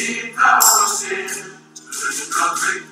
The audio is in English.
Team Power Sin, Country